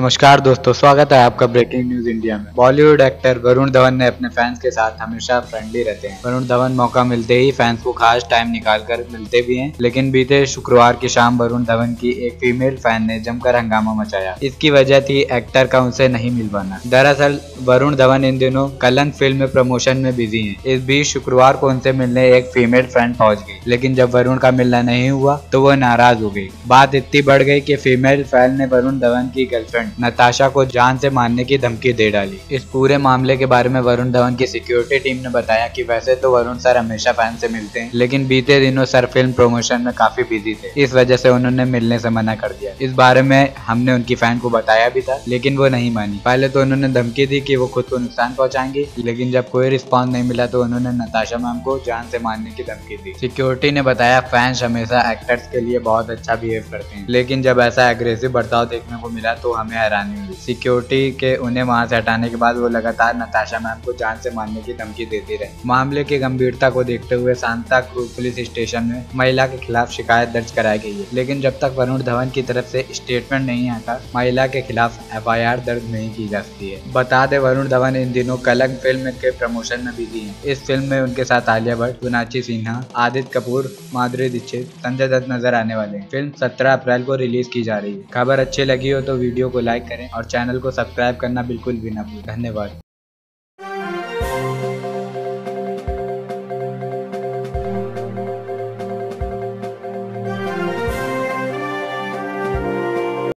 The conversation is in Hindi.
नमस्कार दोस्तों, स्वागत है आपका ब्रेकिंग न्यूज़ इंडिया में। बॉलीवुड एक्टर वरुण धवन ने अपने फैंस के साथ हमेशा फ्रेंडली रहते हैं। वरुण धवन मौका मिलते ही फैंस को खास टाइम निकाल कर मिलते भी हैं, लेकिन बीते शुक्रवार की शाम वरुण धवन की एक फीमेल फ़ैन ने जमकर हंगामा मचाया। इसकी वजह थी एक्टर का उनसे नहीं मिल पाना। दरअसल, वरुण धवन इन दिनों कलंक फ़िल्म प्रमोशन में बिज़ी है। इस बीच शुक्रवार को उनसे मिलने एक फीमेल फ्रेंड पहुँच गई, लेकिन जब वरुण का मिलना नहीं हुआ तो वो नाराज़ हो गई। बात इतनी बढ़ गई की फीमेल फ़ैन ने वरुण धवन की गर्लफ्रेंड नताशा को जान से मारने की धमकी दे डाली। इस पूरे मामले के बारे में वरुण धवन की सिक्योरिटी टीम ने बताया कि वैसे तो वरुण सर हमेशा फ़ैन से मिलते हैं, लेकिन बीते दिनों सर फ़िल्म प्रमोशन में काफ़ी बिज़ी थे। इस वजह से उन्होंने मिलने से मना कर दिया। इस बारे में हमने उनकी फ़ैन को बताया भी था, लेकिन वो नहीं मानी। पहले तो उन्होंने धमकी दी कि वो खुद को नुकसान पहुंचाएँगे, लेकिन जब कोई रिस्पॉन्स नहीं मिला तो उन्होंने नताशा मैम को जान से मारने की धमकी दी। सिक्योरिटी ने बताया फैंस हमेशा एक्टर्स के लिए बहुत अच्छा बिहेव करते हैं, लेकिन जब ऐसा एग्रेसिव बर्ताव देखने को मिला तो हमें हैरानी हुई। सिक्योरिटी के उन्हें वहाँ से हटाने के बाद वो लगातार नताशा मैम को जान से मारने की धमकी देती रही। मामले की गंभीरता को देखते हुए सांता क्रूज पुलिस स्टेशन में महिला के खिलाफ शिकायत दर्ज कराई गई है। लेकिन जब तक वरुण धवन की तरफ़ से स्टेटमेंट नहीं आता, महिला के खिलाफ एफआईआर दर्ज नहीं की जा सकती है। बता दे, वरुण धवन इन दिनों कलंक फ़िल्म के प्रमोशन में बिज़ी है। इस फ़िल्म में उनके साथ आलिया भट्ट सोनाक्षी सिन्हा, आदित्य कपूर, माधुरी दीक्षित, संजय दत्त नज़र आने वाले हैं। फ़िल्म 17 अप्रैल को रिलीज़ की जा रही है। खबर अच्छी लगी हो तो वीडियो को लाइक करें और चैनल को सब्सक्राइब करना बिल्कुल भी ना भूलें। धन्यवाद।